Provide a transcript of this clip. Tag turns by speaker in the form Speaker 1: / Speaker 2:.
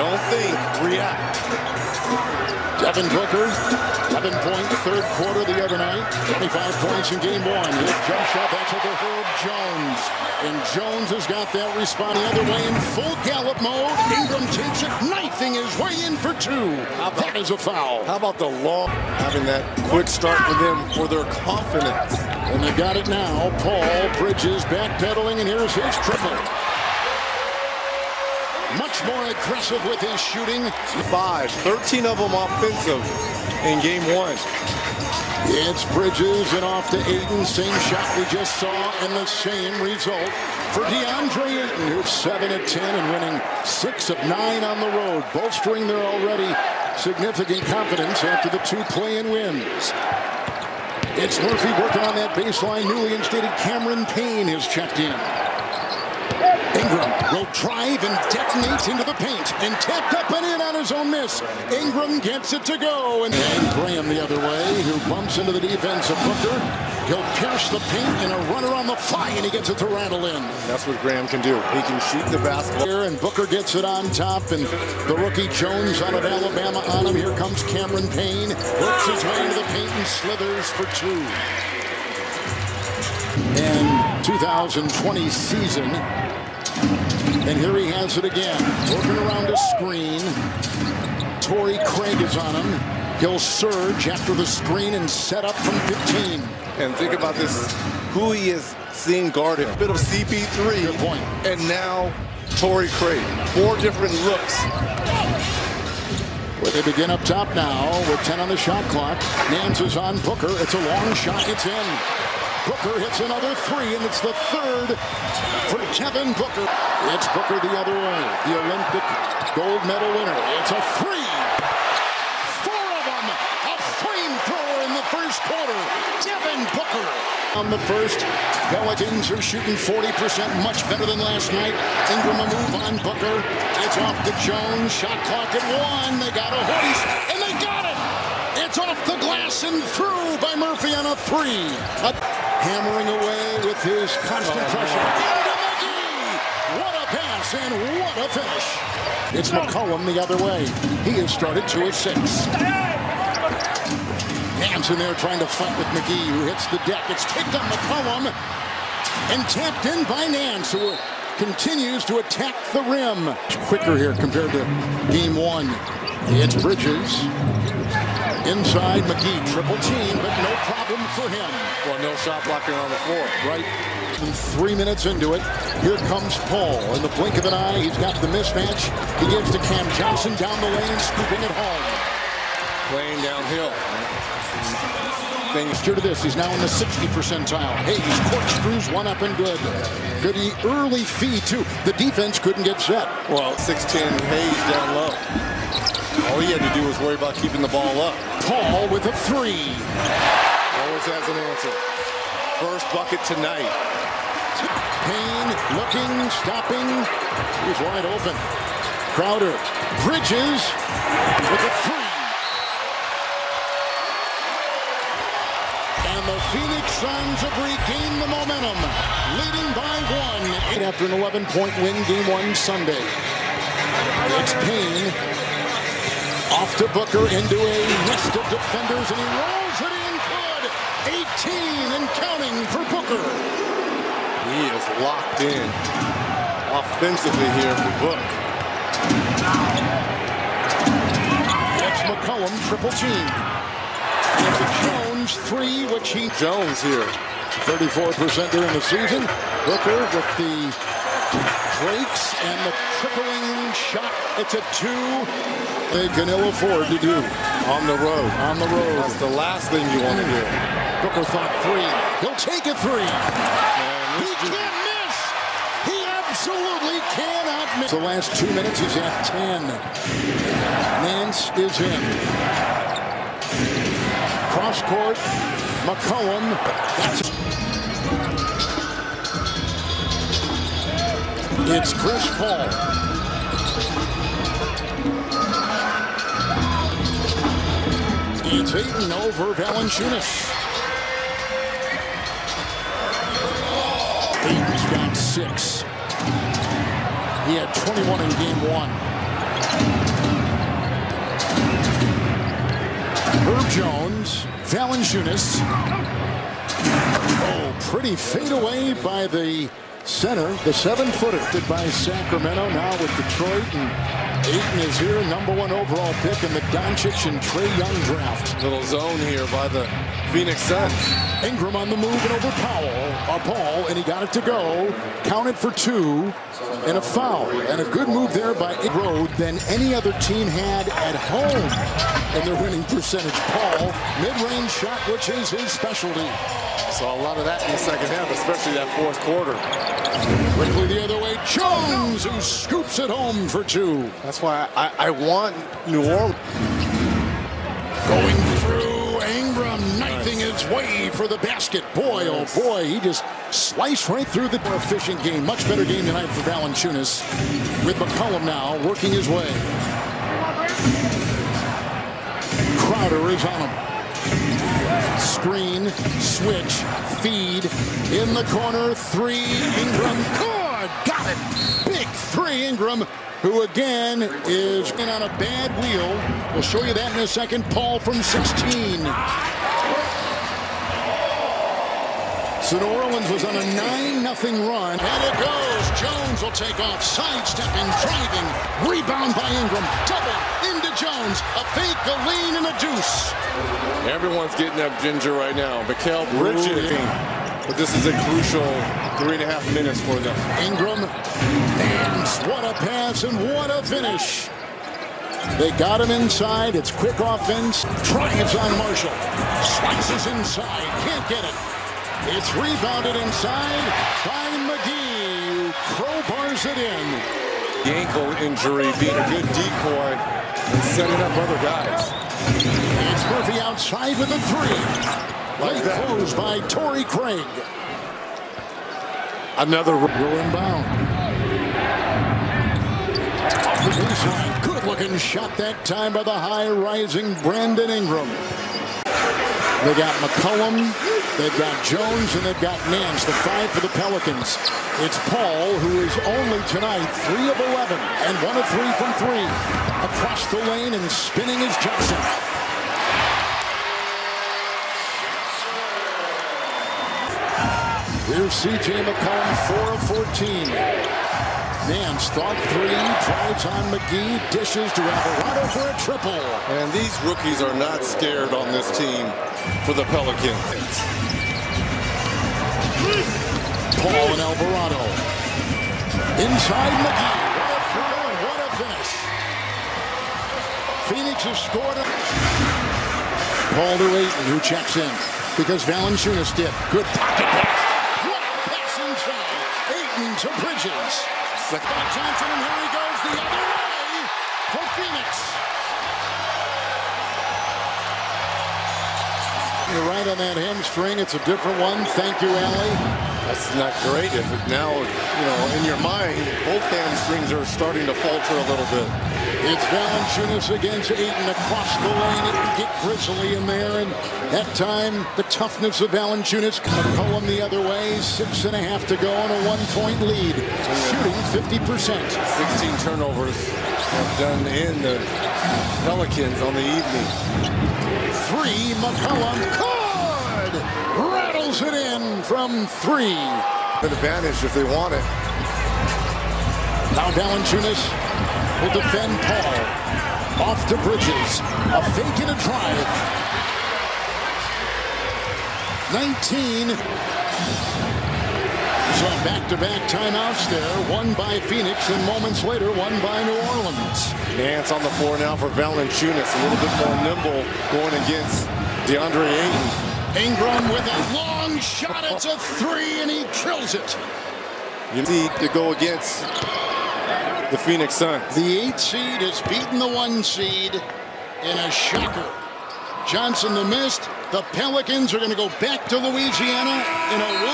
Speaker 1: Don't think, react.
Speaker 2: Devin Booker, 11 point third quarter the other night. 25 points in game one. His jump shot, that's over Herb Jones. And Jones has got that respond the other way in full gallop mode. Ingram takes it, knifing his way in for two. How about That is a foul.
Speaker 1: How about the long, having that quick start for them for their confidence.
Speaker 2: And they got it now. Paul Bridges backpedaling, and here's his triple. Much more aggressive with his shooting.
Speaker 1: Five, 13 of them offensive in game one.
Speaker 2: It's Bridges and off to Ayton. Same shot we just saw and the same result for DeAndre Ayton, who's 7 of 10 and winning 6 of 9 on the road, bolstering their already significant confidence after the two play-in wins. It's Murphy working on that baseline. Newly instated Cameron Payne has checked in. Ingram will drive and detonate into the paint and tapped up and in on his own miss. Ingram gets it to go and, and Graham the other way who bumps into the defense of Booker. He'll pierce the paint and a runner on the fly and he gets it to rattle in.
Speaker 1: That's what Graham can do. He can shoot the basketball.
Speaker 2: Here and Booker gets it on top and the rookie Jones out of Alabama on him. Here comes Cameron Payne. Works his way into the paint and slithers for two. And 2020 season and here he has it again. Working around a screen. Torrey Craig is on him. He'll surge after the screen and set up from 15.
Speaker 1: And think about this, who he is seeing guarded. A bit of CP3.
Speaker 2: Good point.
Speaker 1: And now Torrey Craig. Four different looks.
Speaker 2: Where they begin up top now with 10 on the shot clock. Nance is on Booker. It's a long shot. It's in. Booker hits another three, and it's the third for Devin Booker. It's Booker the other way, the Olympic gold medal winner. It's a three. Four of them. A flamethrower in the first quarter. Devin Booker. On the first, Pelicans are shooting 40%, much better than last night. Ingram a move on Booker. It's off to Jones. Shot clock at one. They got a hoist, and they got it. It's and through by Murphy on a three. A hammering away with his constant oh, pressure. What a pass and what a finish. It's McCollum the other way. He has started two of six. Hands in there trying to fight with McGee, who hits the deck. It's picked up McCollum and tapped in by Nance, who continues to attack the rim. Quicker here compared to game one. It's Bridges. Inside McGee, triple team, but no problem for him.
Speaker 1: Well, no shot blocking on the floor.
Speaker 2: Right. And three minutes into it, here comes Paul. In the blink of an eye, he's got the mismatch. He gives to Cam Johnson down the lane, scooping it home.
Speaker 1: Playing downhill.
Speaker 2: Things to this, he's now in the 60 percentile. Hayes corkscrews one up and good. Good early feed, too. The defense couldn't get set.
Speaker 1: Well, 6'10 Hayes down low. All he had to do was worry about keeping the ball up.
Speaker 2: Paul with a three.
Speaker 1: Always has an answer. First bucket tonight.
Speaker 2: Payne looking, stopping. He's wide open. Crowder. Bridges with a three. And the Phoenix Suns have regained the momentum, leading by one after an 11-point win game one Sunday. It's Payne off to Booker into a nest of defenders, and he rolls it in good. 18 and counting for Booker.
Speaker 1: He is locked in offensively here for Book.
Speaker 2: That's McCollum, triple team. And Jones three, which he...
Speaker 1: Jones here.
Speaker 2: 34% during the season. Booker with the breaks and the tripling shot. It's a two they can ill afford to do.
Speaker 1: On the road.
Speaker 2: On the road.
Speaker 1: That's the last thing you want to do.
Speaker 2: Booker thought three. He'll take a three. Man, he can't miss. He absolutely cannot miss. The last two minutes, he's at 10. Nance is in. Cross court. McCollum. That's It's Chris Paul. It's Ayton over Valanciunas. Ayton's got six. He had 21 in game one. Herb Jones, Valanciunas. Oh, pretty fade away by the center, the seven-footer did by Sacramento. Now with Detroit, and Ayton is here, number one overall pick in the Doncic and Trae Young draft.
Speaker 1: Little zone here by the Phoenix Suns.
Speaker 2: Ingram on the move and over Powell, a ball, and he got it to go. Counted for two, and a foul, and a good move there by Road than any other team had at home in their winning percentage. Paul, mid-range shot, which is his specialty.
Speaker 1: Saw a lot of that in the second half, especially that fourth quarter.
Speaker 2: Quickly the other way, Jones, who scoops it home for two.
Speaker 1: That's why I, I want New Orleans.
Speaker 2: Going through, Ingram knifing his way for the basket. Boy, oh boy, he just sliced right through the efficient game. Much better game tonight for Valanciunas. With McCollum now working his way. Crowder is on him. Screen, switch, feed, in the corner, three, Ingram, good, got it. Big three, Ingram, who again is in on a bad wheel. We'll show you that in a second. Paul from 16. So New Orleans was on a 9-0 run. And it goes. Jones will take off. Sidestepping, driving. Rebound by Ingram. Double into Jones. A fake, a lean, and a deuce.
Speaker 1: Everyone's getting up ginger right now. Mikal Bridges. But this is a crucial three and a half minutes for them.
Speaker 2: Ingram. And what a pass and what a finish. They got him inside. It's quick offense. Drives on Marshall. Slices inside. Can't get it. It's rebounded inside by McGee, crowbars it in.
Speaker 1: The ankle injury being a good decoy and setting up other guys.
Speaker 2: It's Murphy outside with a three. Late
Speaker 1: that.
Speaker 2: close by Torrey Craig.
Speaker 1: Another
Speaker 2: Will inbound. Off the baseline. Good looking shot that time by the high rising Brandon Ingram. They got McCollum, they've got Jones, and they've got Nance, the five for the Pelicans. It's Paul, who is only tonight 3 of 11 and 1 of 3 from 3. Across the lane and spinning is Johnson. Here's C.J. McCollum, 4 of 14. Nance thought three, drives on McGee, dishes to Alvarado for a triple.
Speaker 1: And these rookies are not scared on this team for the Pelicans.
Speaker 2: Paul and Alvarado. Inside McGee. What a throw and what a finish. Phoenix has scored. A... Paul to Ayton, who checks in because Valanciunas did. Good pocket pass. What a pass inside. Ayton to Bridges. By Johnson, and here he goes the other way for Phoenix. You're right on that hamstring. It's a different one. Thank you, Allie.
Speaker 1: That's not great if it now, you know, in your mind, both hamstrings are starting to falter a little bit.
Speaker 2: It's Valanciunas against Ayton across the lane. It can get Grizzly in there. And that time, the toughness of Valanciunas. McCollum the other way. Six and a half to go on a one-point lead. Shooting 50%.
Speaker 1: 16 turnovers have done in the Pelicans on the evening.
Speaker 2: Three, McCollum. Good! Rattles it in from three.
Speaker 1: An advantage if they want it.
Speaker 2: Now Valanciunas will defend Paul. Off to Bridges. A fake and a drive. 19. So back-to-back timeouts there. One by Phoenix and moments later, one by New Orleans.
Speaker 1: Nance on the floor now for Valanciunas. A little bit more nimble going against DeAndre Ayton.
Speaker 2: Ingram with a long shot. It's a three, and he drills it.
Speaker 1: You need to go against the Phoenix Suns.
Speaker 2: The eight seed has beaten the one seed in a shocker. Johnson the missed. The Pelicans are going to go back to Louisiana in a one.